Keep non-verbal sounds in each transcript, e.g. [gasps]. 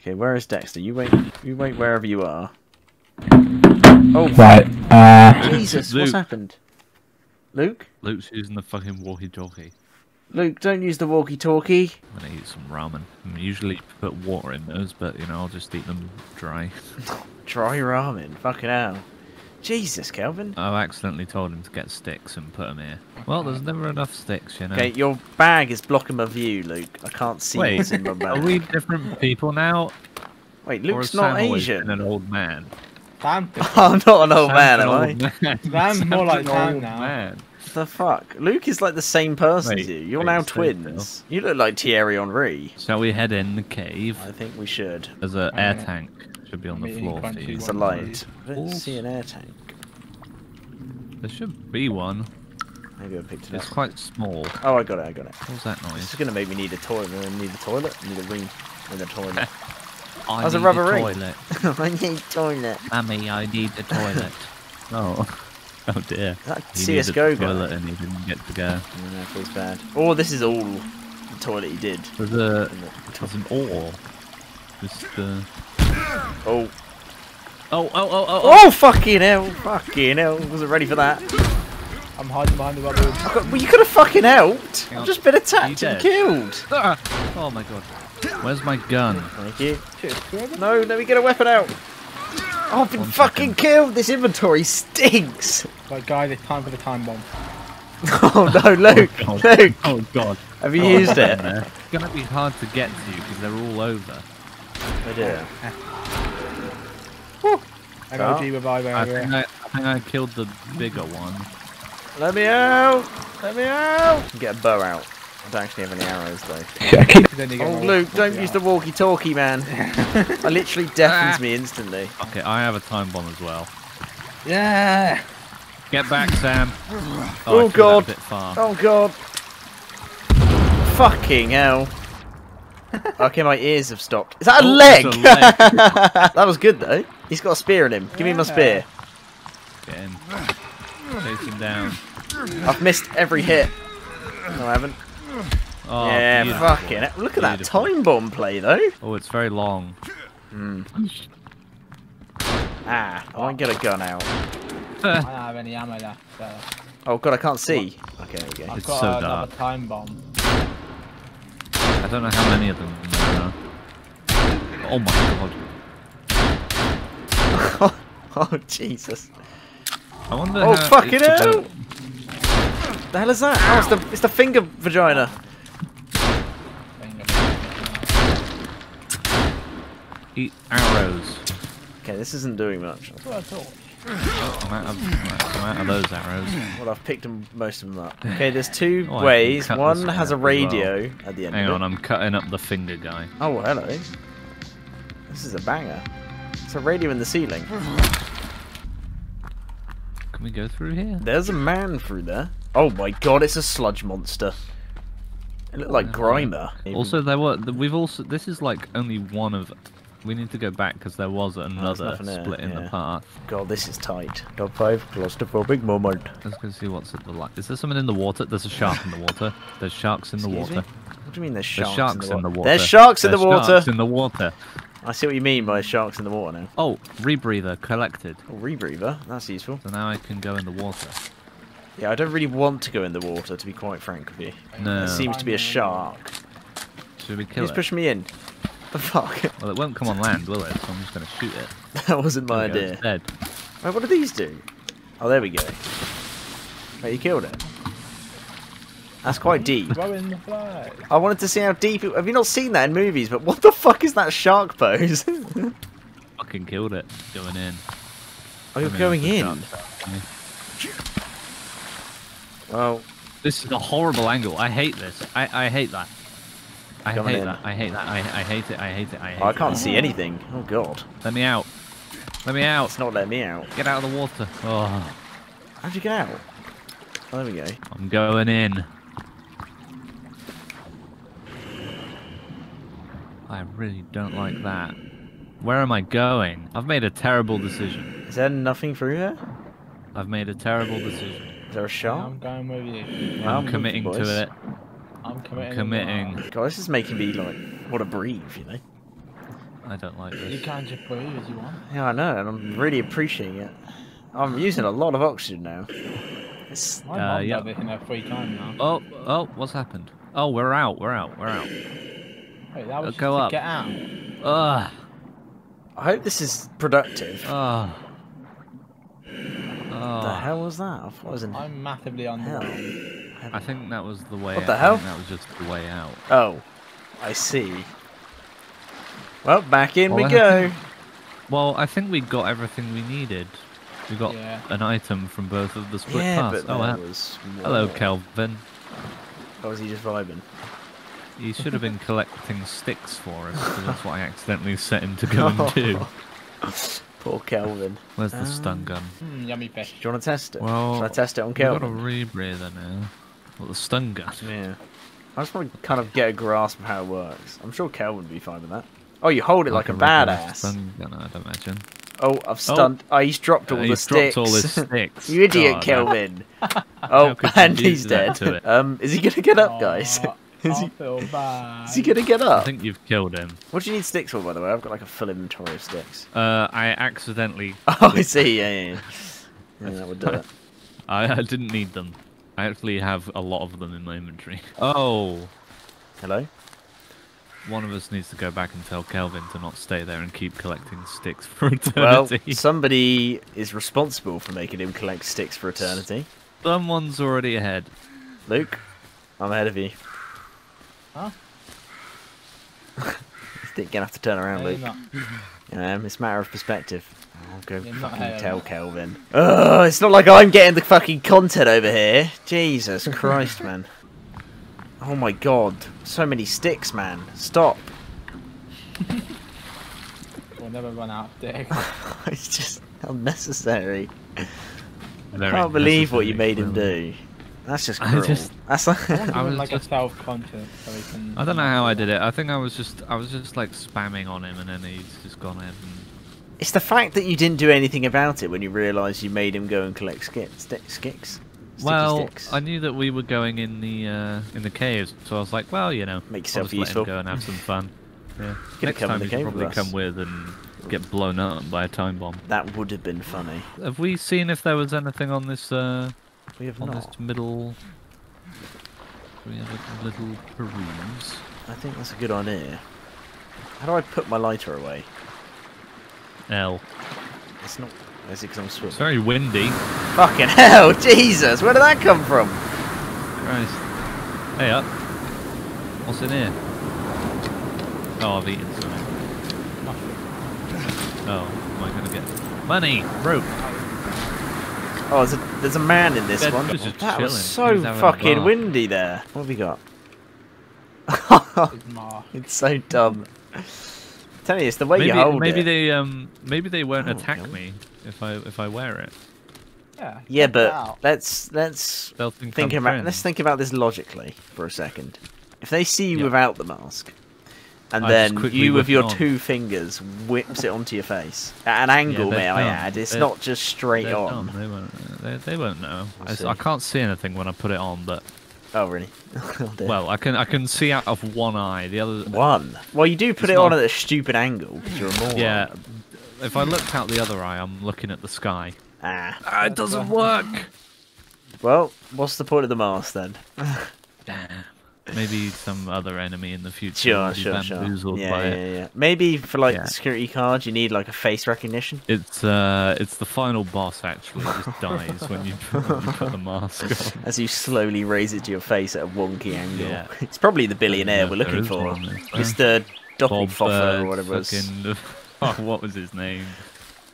Okay, where is Dexter? You wait. You wait wherever you are. Oh, Right. Uh, Jesus! What's happened? Luke? Luke's using the fucking walkie-talkie. Luke, don't use the walkie-talkie. I'm gonna eat some ramen. I usually put water in those, but you know I'll just eat them dry. [laughs] Dry ramen. Fucking hell. Jesus, Kelvin. I've accidentally told him to get sticks and put them here. Well, there's never enough sticks, you know. Okay, your bag is blocking my view, Luke. I can't see Wait, what's in my bag. Are we different people now? Wait, or Luke's not Sam Asian. an old man. Sam. [laughs] I'm not an old Sam's man, an am I? old man. Sam's more like an Sam old now. Man. The fuck? Luke is like the same person Wait, as you. You're wait, now stay twins. You look like Thierry Henry. Shall we head in the cave? I think we should. There's an air Alright. tank. Should be on I'm the eating floor for you. It's a light. I don't see an air tank. There should be one. Maybe I picked it up. It's up. quite small. Oh, I got it. I got it. What's that noise? This is gonna make me need a toilet. I need a toilet. I need a ring in a toilet. I How's a need rubber ring? toilet. I need a toilet. Mummy, I need the toilet. oh. [laughs] Oh dear. That He CS:GO the toilet guy. and he didn't get to go. I know, it feels bad. Oh, this is all the toilet he did. There's a isn't it? there's an ore. Just uh Oh. Oh oh oh oh Oh, fucking hell. Fucking hell. Wasn't ready for that. I'm hiding behind the rubber. Got, well, you could have fucking helped. I've just been attacked and killed. Ah! Oh my god. Where's my gun? Thank you. No, let me get a weapon out. Oh, I've been One fucking second. killed. This inventory stinks. Right, guys, it's time for the time bomb. [laughs] Oh no, Luke. Oh god. Luke, Oh god. have you Oh, used it? there. It's gonna be hard to get to you because they're all over. I did. I got Oh. a G reviver I over think here. I, I think I killed the bigger one. Let me out. Let me out. Get a bow out. I don't actually have any arrows though. [laughs] shit, I keep Then you get Oh, Luke, don't use the walkie-talkie, man. [laughs] I literally deafens me instantly. Okay, I have a time bomb as well. Yeah. Get back, Sam. Oh, [sighs] Oh, I oh, threw that God. A bit far. Oh god. Fucking hell. [laughs] okay, my ears have stopped. Is that a Oh, leg? a leg. that was good though. He's got a spear in him. Give me my spear. Get him. Chase him down. I've missed every hit. No, I haven't. Oh, yeah, beautiful. fucking hell. Look at that time bomb play though. Oh, it's very long. Hmm. Ah, I won't get a gun out. [laughs] I don't have any ammo left. So Oh god, I can't see. Okay, there we go. I've It's got so another dark. time bomb. I don't know how many of them there are. Oh my god. [laughs] oh Jesus. I wonder Oh how fucking it's hell! About- The hell is that? Oh, it's the it's the finger vagina. Eat arrows. Okay, this isn't doing much. That's what I thought. Oh, I'm, out of, I'm out of those arrows. Well, I've picked most of them up. Okay, there's two [laughs] Oh, ways. One has a out as well. radio at the end Hang of on, it. I'm cutting up the finger guy. Oh, well, hello. This is a banger. It's a radio in the ceiling. Can we go through here? There's a man through there. Oh my god, it's a sludge monster. It looked like Oh, Grimer. Also, there were. We've also. This is like only one of. We need to go back because there was oh, another nothing there, split in yeah. the path. God, this is tight. Top five claustrophobic moment. Let's go see what's at the light. Is there someone in the water? There's a shark in the water. There's sharks in the Excuse me? water. What do you mean there's There's sharks, sharks in the water. There's sharks in the There's water. Sharks in the water. I see what you mean by sharks in the water now. Oh, rebreather collected. Oh, rebreather. That's useful. So now I can go in the water. Yeah, I don't really want to go in the water, to be quite frank with you. No. There seems to be a shark. Should we kill Who's it? pushing me in? The fuck? [laughs] Well, it won't come on land, will it? So I'm just going to shoot it. that wasn't my There we go, idea. it's dead. Wait, what do these do? Oh, there we go. Wait, you killed it. That's quite deep. Throw in the flag. I wanted to see how deep it... Have you not seen that in movies? But what the fuck is that shark pose? oh, [laughs] Fucking killed it. Going in. Oh, you're I mean, going it's a in? Well, This is a horrible angle. I hate this. I, I hate that. I hate in. that. I hate that. I, I hate it. I hate it. I hate I can't see anything. Oh, God. Let me out. Let me out. It's not letting me out. Get out of the water. Oh, How'd you get out? Oh, there we go. I'm going in. I really don't like that. Where am I going? I've made a terrible decision. Is there nothing through here? I've made a terrible decision. Is there a shark? I'm going with you. Well, I'm committing boys. to it. I'm committing. committing. God, this is making me like want to breathe, you know. I don't like this. You this. can just breathe as you want. Yeah, I know, and I'm really appreciating it. I'm using a lot of oxygen now. It's, My Uh, mum yeah. does it in her free time now. Oh, oh, what's happened? Oh, we're out. We're out. We're out. Wait, that was Uh, go to up. get out. Ugh. I hope this is productive. Oh. What the Oh. hell was that? I thought it was in I'm massively on hell. underwhelmed. I think that was the way. What out. the I hell? that was just the way out. Oh, I see. Well, back in we Well, go. Well, I think we got everything we needed. We got Yeah. an item from both of the split Yeah, parts. but Oh, there wow. was hello. Kelvin. Or was he just vibing? He should have been [laughs] collecting sticks for us, because that's what I accidentally set him to go [laughs] and do. [laughs] Poor Kelvin. Where's the stun Um, gun? Mm, yummy fish. Do you want to test it? Well, Should I test it on We've got a Kelvin? rebreather now. Well, the stun gun. [laughs] Yeah. I just want to kind of get a grasp of how it works. I'm sure Kelvin would be fine with that. Oh, you hold it like, a badass. Stun gun, I'd imagine. Oh, I've stunned. Oh, he's dropped all Uh, the he's sticks. dropped all his [laughs] sticks. you idiot, God, Kelvin. [laughs] oh, and he's dead. Um, is he gonna get up, guys? Aw, [laughs] is, he, feel bad. is he gonna get up? I think you've killed him. What do you need sticks for, by the way? I've got like a full inventory of sticks. Uh, I accidentally. [laughs] Oh, I see. Yeah, yeah. yeah. [laughs] Yeah, that would do it. I, I didn't need them. I actually have a lot of them in my inventory. Oh, Hello. one of us needs to go back and tell Kelvin to not stay there and keep collecting sticks for eternity. Well, eternity. somebody is responsible for making him collect sticks for eternity. Someone's already ahead. Luke, I'm ahead of you. Huh? You're gonna have to turn around, No, Luke. you're not. Um, it's a matter of perspective. I'll go You're fucking tell. Kelvin. Oh, it's not like I'm getting the fucking content over here. Jesus [laughs] Christ, man. Oh my god. So many sticks, man. Stop. We'll never run out of dick. [laughs] it's just unnecessary. Very I can't believe what you necessary, made him do. That's just [laughs] I cruel. just- That's like... I want to I give him was like just- a self-conscious so he can. I don't know how I did it. I think I was just, I was just like spamming on him, and then he's just gone ahead and. It's the fact that you didn't do anything about it when you realised you made him go and collect skick, stick, skicks. Well, sticks. I knew that we were going in the uh, in the caves, so I was like, well, you know, Make I'll yourself just let useful. him go and have some fun. [laughs] Yeah. Could've Next come time the he should cave with probably come with and get blown up by a time bomb. That would have been funny. Have we seen if there was anything on this uh, We have on not. middle? We have a little peruse? I think that's a good idea. How do I put my lighter away? L. It's not. Is it because I'm swimming? It's very windy. Fucking hell, [laughs] Jesus! Where did that come from? Christ. Hey up. What's in here? Oh, I've eaten something. Oh, am I gonna get money? Rope. Oh, there's a, there's a man in this Ben one. just that was chilling. so was having fucking windy there. What have we got? [laughs] It's so dumb. Tell me, it's the way maybe you hold maybe it. they um maybe they won't Oh, attack okay. me if I if I wear it. Yeah. Yeah, but out. let's let's They'll think, think about friends. let's think about this logically for a second. If they see you Yeah. without the mask, and I then you with your on. two fingers whips it onto your face at an angle, they're may I add. It's They're- not just straight on. They won't. They, they won't know. We'll I. I can't see anything when I put it on, but Oh really? [laughs] Oh, well, I can I can see out of one eye. The other. one. Well, you do put it on not- at a stupid angle because you're a moron. Yeah. If I looked out the other eye, I'm looking at the sky. Ah. Ah, it doesn't work. Well, what's the point of the mask then? [laughs] Maybe some other enemy in the future Sure, sure, sure. Yeah, by yeah, it. yeah. Maybe for like Yeah. the security card, you need like a face recognition. It's uh, it's the final boss actually. It just dies when you, [laughs] when you put the mask on. As you slowly raise it to your face at a wonky angle. Yeah. [laughs] It's probably the billionaire we're looking for. Mr. there? Doppelfoffer uh, or whatever it was. [laughs] oh, what was his name?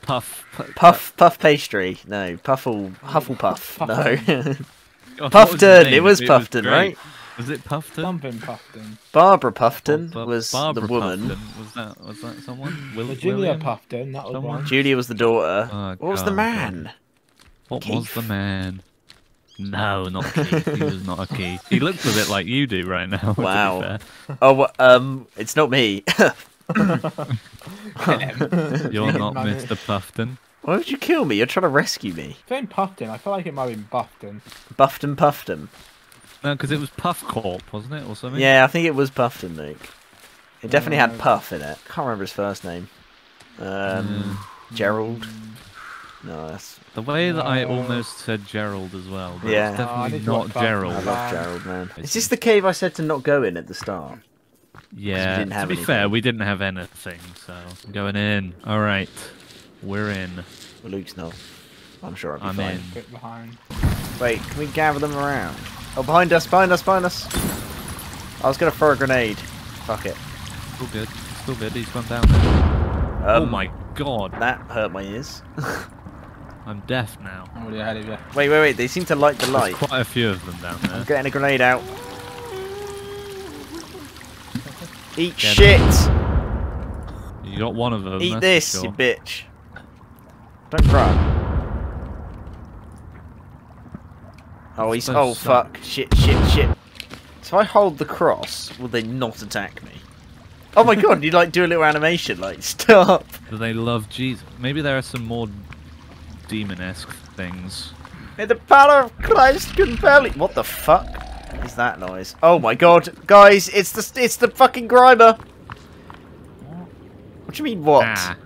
Puff. Pu- Puff, Puff Pastry. No, Puffle, Hufflepuff. No. God, was his Puffton. It was Puffton, right? Was it Puffton? Something Puffton. Barbara Puffton Bar- was Barbara the woman. Puffton. Was that was that someone? Will, Virginia William? Puffton, that was Someone? one. Julia was the daughter. Oh, what was the God, man? What was the man? No, not Keith. he was not a Keith. He looks a bit like you do right now. [laughs] to be Wow. fair. Oh, wha- um, it's not me. [laughs] You're not Money. Mr. Puffton. Why would you kill me? You're trying to rescue me. Saying Puffton, I feel like it might be Buffton. Buffton Puffton. No, because it was Puff Corp, wasn't it, or something? Yeah, I think it was Puffton, Luke. It definitely had Puff in it. Can't remember his first name. Um, Gerald. No, that's The way that I almost said Gerald as well, but Yeah. it's Oh, definitely need to watch not Buff I Gerald. now. love Gerald, man. It's- Is this the cave I said to not go in at the start? Yeah, didn't have to be anything. fair, we didn't have anything, so I'm going in. All right, we're in. Well, Luke's not. I'm sure I'll be I'm fine. in. Bit behind. Wait, can we gather them around? Oh, behind us, behind us, behind us! I was gonna throw a grenade. Fuck it. Still good. Still good. He's gone down there. Um, oh my god, That hurt my ears. [laughs] I'm deaf now. I'm already ahead of you. wait, wait, wait. They seem to light the There's light. quite a few of them down I'm there. getting a grenade out. Eat Get shit! You got one of them. Eat this, sure. you bitch. Don't cry. Oh, he's. Those Oh, suck. fuck. Shit, shit, shit. So if I hold the cross, will they not attack me? Oh my god, you like do a little animation, like, [laughs] stop! Do they love Jesus? Maybe there are some more demon-esque things. May the power of Christ compel you. What the fuck is that noise? Oh my god, guys, it's the it's the fucking Grimer. What do you mean what? Ah,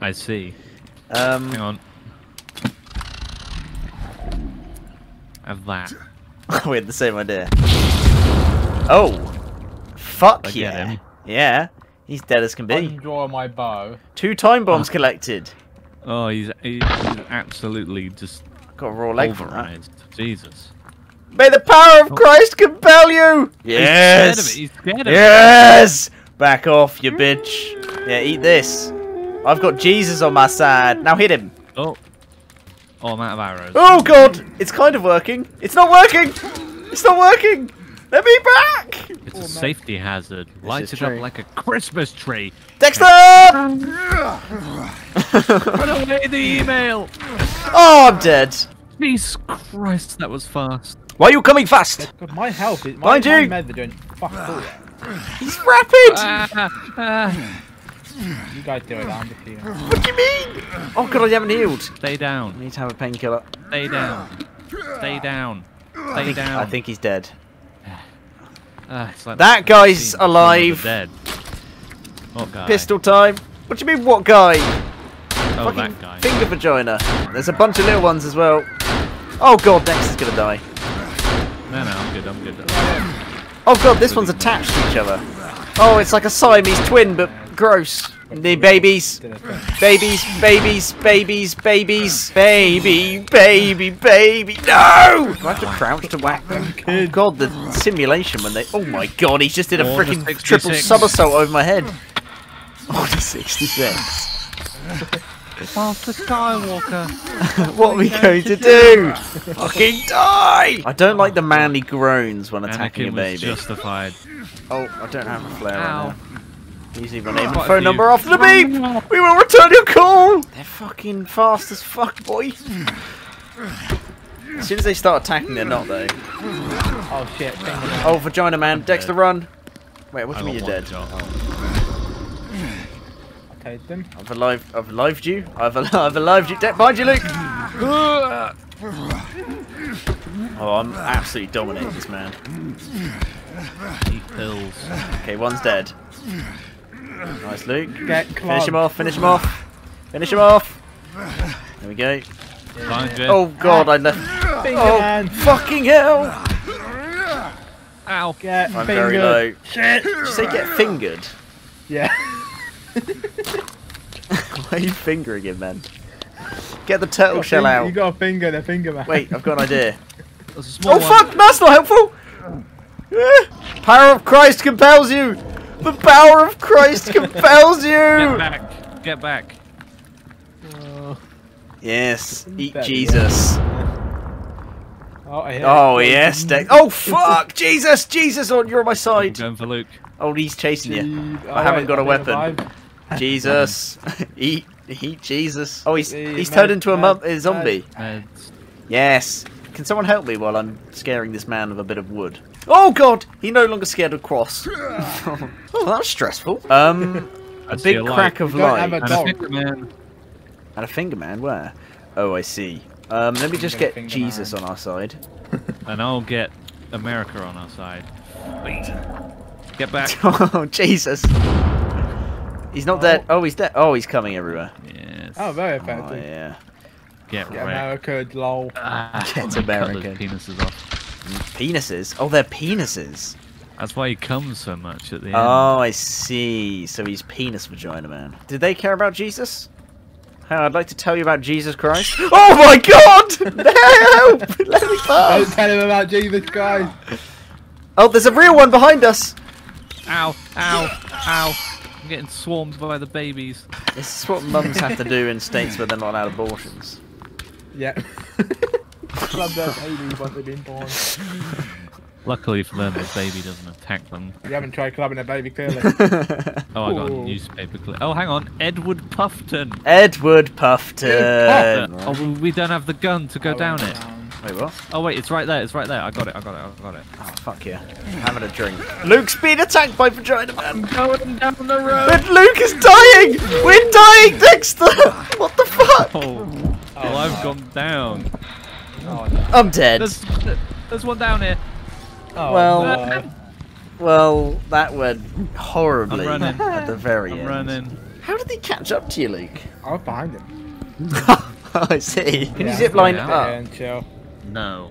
I see. Um, Hang on. Have that. [laughs] we had the same idea. Oh, fuck I get yeah, him. yeah, he's dead as can be. Undraw my bow. Two time bombs oh. collected. Oh, he's, he's absolutely just Got a raw leg from that. pulverized. Jesus. May the power of oh. Christ compel you. Yes. He's scared of it. He's scared of it. Yes! Back off, you bitch. Yeah, eat this. I've got Jesus on my side. Now hit him. Oh. Oh, I'm out of arrows. Oh god! It's kind of working. It's not working! It's not working! Let me back! It's Oh, a man. safety hazard. Light is it true. up like a Christmas tree. Dexter! Put away the email. oh, I'm dead. Jesus Christ, that was fast. Why are you coming fast? God, my health is. My, Mind my you. meds are doing fuck all. He's rapid! Ah, ah. You guys do it, I'm just here. what do you mean? Oh god, I haven't healed. Stay I down. need to have a painkiller. Stay down. Stay down. Stay down. I think he's dead. [sighs] Ah, it's like That guy's scene alive. The Dead. What guy? Pistol time. What do you mean, what guy? Oh, Fucking that guy. finger vagina. There's a bunch of little ones as well. Oh god, Dexter's gonna die. No, no, I'm good. I'm good. Oh god, this one's attached to each other. Oh, it's like a Siamese twin, but gross. The babies, Did a thing. babies, babies, babies, babies, baby, baby, baby. No! Do I have to crouch to whack them? Oh god, the simulation when they. Oh my god, he's just did a freaking triple somersault over my head. Order 66. Master Skywalker. [laughs] what are we going to do? Fucking die! I don't like the manly groans when attacking a baby. was justified. Oh, I don't have a flare Ow. right now. Please leave your name and phone number after the beep! We will return your call! They're fucking fast as fuck, boy. As soon as they start attacking, they're not, though. Oh shit. Oh, Vagina Man, Dexter, dead. run! Wait, what I do you mean you're dead? shot. Okay, them. I've alive, I've alived you. I've, al- I've alived you. De- behind you, Luke! Oh, I'm absolutely dominating this man. Eat pills. Okay, one's dead. Nice, Luke. Get Finish him off, finish him off. Finish him off. There we go. Find you. Oh god, I left. Finger Oh, man. fucking hell! Ow. Get I'm fingered. very low. Shit! Did you say get fingered? Yeah. [laughs] Why are you fingering him, man? Get the turtle shell fing- out. You got a finger, the finger man. Wait, I've got an idea. There's a small Oh one. fuck, that's not helpful! [laughs] Power of Christ compels you! The power of Christ [laughs] compels you! Get back. Get back. Oh, Yes, eat Better, Jesus. oh, I Oh yes, mm. Dex. Oh fuck! Jesus, Jesus, on you're on my I'm side. going for Luke. Oh, he's chasing you. Jeez. I haven't wait, got a I weapon. didn't Jesus, [laughs] [laughs] eat, eat Jesus. Oh, he's he's mad, turned into a, mu- a zombie. Meds. Yes. Can someone help me while I'm scaring this man with a bit of wood? Oh god, he no longer scared of cross. [laughs] oh, that was stressful. Um, [laughs] a I see big a crack of You don't have light a And a finger man. and a finger man. Where? Oh, I see. Um, let me just Get get Jesus man. on our side. [laughs] And I'll get America on our side. Wait. Get back. Oh, Jesus. He's not Oh. dead. Oh, he's dead. Oh, he's coming everywhere. Yes. Oh, very Oh, effective. yeah. Get Get wrecked. America, lol. Ah, Get cut those American. penises off. Penises? Oh, they're penises. That's why he comes so much at the end. Oh, I see. So he's penis vagina man. Did they care about Jesus? Hey, I'd like to tell you about Jesus Christ. [gasps] Oh my God! [laughs] Help! Let me Don't pass. tell him about Jesus Christ. Oh, there's a real one behind us. Ow! Ow! Ow! I'm getting swarmed by the babies. This is what mums have to do in states where they're not allowed abortions. Yeah. [laughs] Club their babies once they've been born. Luckily for them, the baby doesn't attack them. You haven't tried clubbing a baby, clearly. [laughs] Oh, I got a newspaper clip. Oh, hang on. Edward Puffton. Edward Puffton. Uh, oh, well, we don't have the gun to go down it. Wait, what? Oh, wait, it's right there. It's right there. I got it. I got it. I got it. Oh, fuck yeah. Having a drink. Luke's being attacked by Vagina Man. Going down the road. But Luke is dying! We're dying, Dexter! What the fuck? Oh, well, I've gone down. Oh, no. I'm dead. There's, there's one down here. Oh, Well- no. Uh, well, that went horribly I'm running. [laughs] at the very I'm end. running. How did they catch up to you, Luke? I was behind him. [laughs] I see. Can Yeah, you zip line yeah. Yeah, up? and chill. No.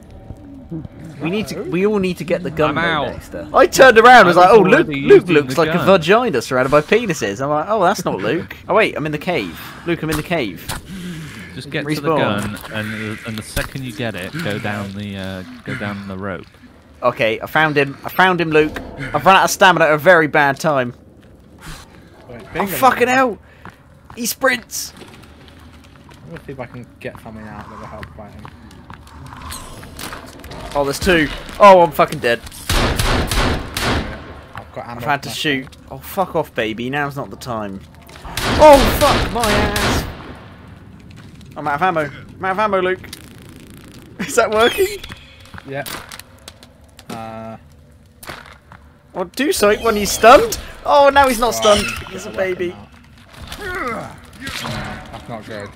We need to. We all need to get the gun, I'm out. Dexter. I turned around. and was like, "Oh, Luke! Luke looks the like a vagina surrounded by penises." I'm like, "Oh, that's not Luke." Oh wait, I'm in the cave. Luke, I'm in the cave. Just get to the gun, and the, and the second you get it, go down the uh, go down the rope. Okay, I found him. I found him, Luke. I've run out of stamina at a very bad time. Wait, Oh bingo. fucking hell! He sprints. Let's see if I can get something out that will help fight him. Oh, there's two. Oh, I'm fucking dead. I've got ammo. I've had to for my- shoot. Oh, fuck off, baby. Now's not the time. Oh, fuck my ass. I'm out of ammo. I'm out of ammo, Luke. [laughs] Is that working? Yeah. Uh, Well, do something when he's stunned. Oh, now he's not stunned. right, He's a get weapon baby. out. That's not good.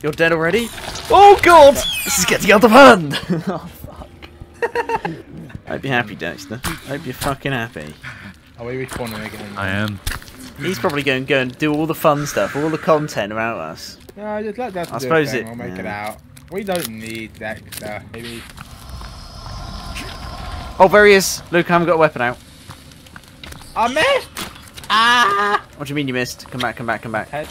You're dead already? Oh, God! This is getting out of hand. [laughs] oh, fuck. Hope you're happy, Dexter. I hope you're fucking happy. Are we respawning again? I am. He's probably going to go and do all the fun stuff, all the content about us. No, just let I suppose it- We'll make it out. We don't need Dexter. Maybe. Oh, there he is. Luke, I haven't got a weapon out. I missed. Ah! What do you mean you missed? Come back, come back, come back. Head.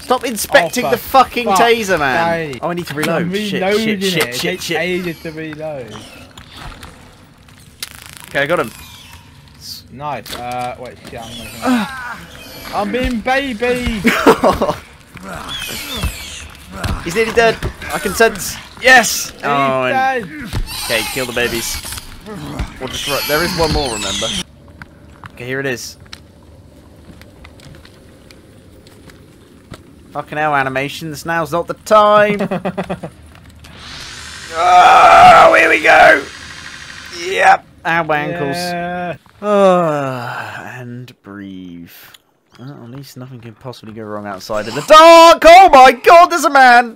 Stop inspecting Oh, the fucking fuck's taser, man. sake. Oh, I need to reload. Shit, shit, shit, it. It shit, takes shit. ages to reload. Okay, I got him. Nice. Uh, wait, shit, I'm gonna. [sighs] [sighs] [sighs] I'm being baby. [laughs] He's nearly dead. I can sense. Yes. Oh, and, He's okay, kill the babies. We'll just there is one more, remember? Okay, here it is. Fucking hell, animations. Now's not the time. oh, [laughs] here we go. Yep. Ow, ankles. Yeah. Ah, and breathe. Well, at least nothing can possibly go wrong outside of the dark. Oh my god, there's a man!